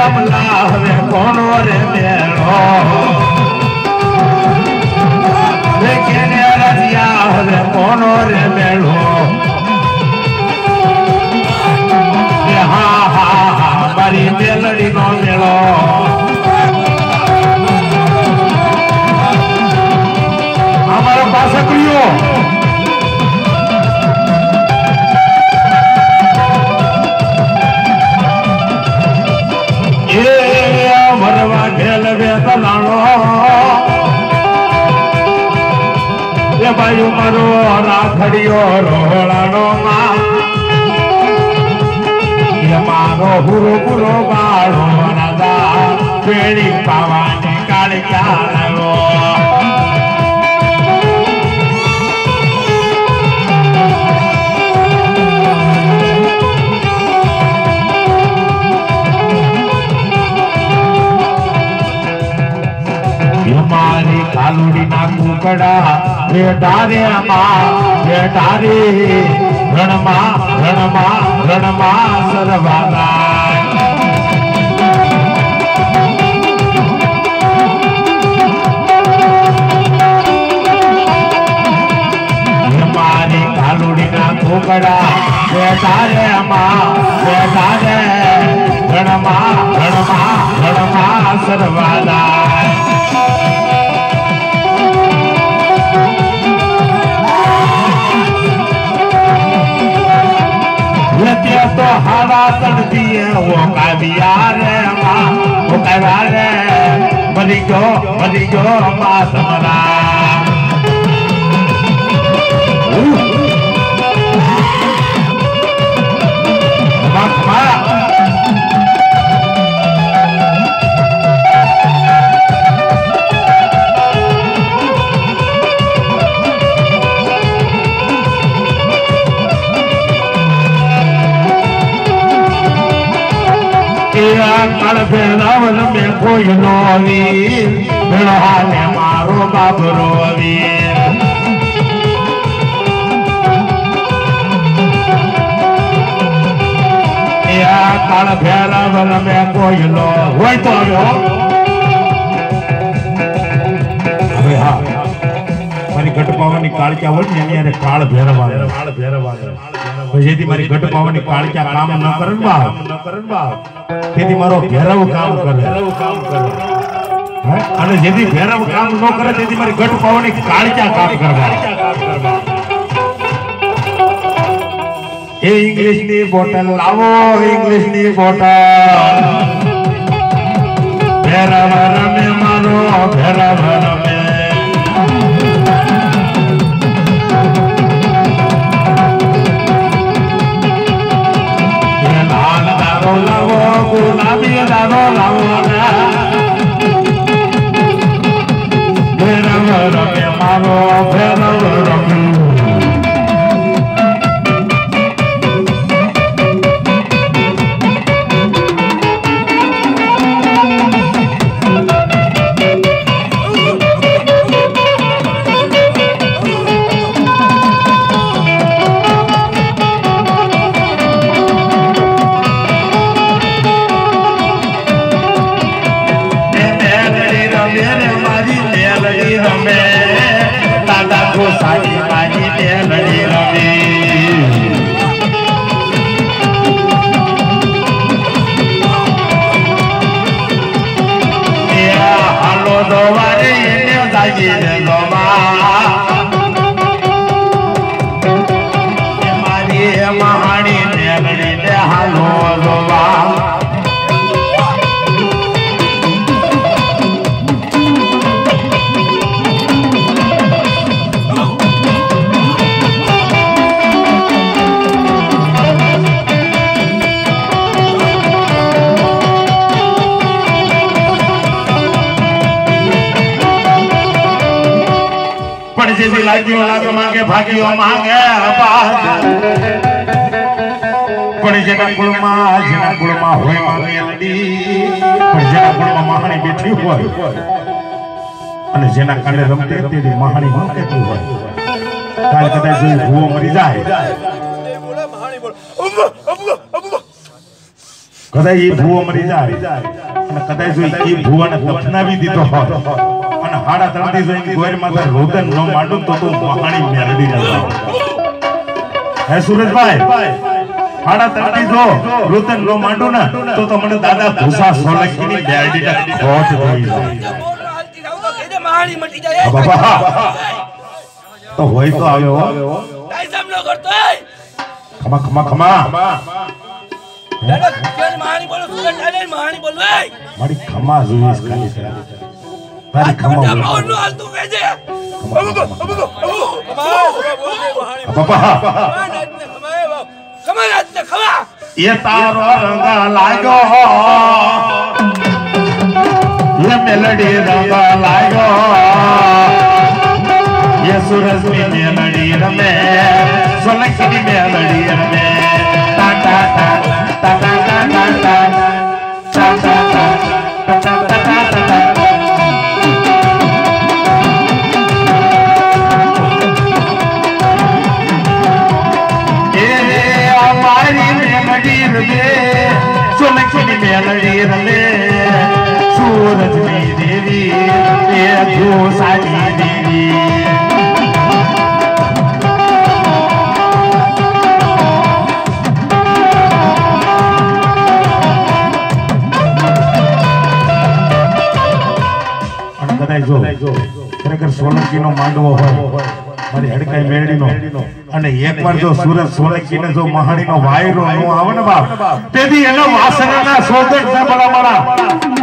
રમલા હવે કોનો રે મેળો? કેને રજિયા હવે કોનો રે બાજુ મારો રાખડીઓ રોહળાનો મારો હુરો પુરો બાળો રાજા પેડી પાવાની કાળી ચાલો મારી કાલુડી ના કુકડા બેટા રે માં બેટા રે રણમાં રણમાં રણમાં સરવાલા મારી કાલુડી ના કુકડા બેટા રે માં બેટા રે તણતીએ ઓ કાવ્યા રે માં ઓ કાવ્યા રે. બધી ગયો બધી ગયો માં સમરા કાળ ભેળાવન મે કોઈ નો વીર ભેળો હાલે મારો બાબરો વીર કાળ ભેળાવન મે કોઈ નો હોય તો ઘટ પાવાની કાળક્યા હોય ને, એની હારે કાળ ભેરવા કાળ ભેરવા જેથી મારી ઘટ પાવાની કાળક્યા કામ ન કરન બા ન કરે ને તેથી મારો ભેરવ કામ કરે. ભેરવ કામ કરે અને જેથી ભેરવ કામ ન કરે, તેથી મારી ઘટ પાવાની કાળક્યા કામ કરવા એ ઇંગ્લિશની બોટલ લાવો ઇંગ્લિશની બોટલ. ભેરવ રમે મારો, ભેરવ મારી મહાણી ને હાલો દોવા જેથી લાગ્યો લાગ માંગે ભાગ્યો માંગે પણ જેના કુળમાં જેના કુળમાં હોય પણ જેના કુળમાં મહાણી બેઠી હોય, અને જેના કાંડે રમતે તેની મહાણી કહેતી હોય, કાલ કદાચ જો ભૂવો મરી જાય. કદાચ એ ભૂવો મરી જાય, અને કદાચ જો એ ભૂવાને દફનાવી દીધો અને હાડા ત્રણથી જઈને ગોયર માતા રોદન ન માંડું તો તું મહાણી મેલડી ન લાવ હે સુરજભાઈ હાડા ત્રણથી જો રોદન ન માંડો ને તો તમને દાદા ભૂસા સોલંકીની મેલડી ખોટ થઈ જાય. બાબા તો હોય તો આવ્યો ખમા ખમા ખમા. મારી ખમા જોઈશ ખાલી તારી. તારી ખમા આ બોલ. નો હાલતું કેજે ખમા, ખમા, ખમા. કમા બાપા કમા રાત ને ખવા એ તારો રંગ લાગ્યો એ મેલડી રંગ લાગ્યો એ સુરજની મેલડી રમે સોલંકીની મેલડી રમે ટા ટા ટા ટા ટા ટા ટા ટા ટા ટા રમે સોલંકીની મેલડી રમે સૂરજની દેવી એ ધોસાની દેવી માંડવો હોય મારી હડકાઈ મેળીનો. અને એકવાર જો સુરત સોલંકીને જો મહાણીનો વાયરો નો આવે બાપ, તેથી એનો વાસણાના સોદક છે મારા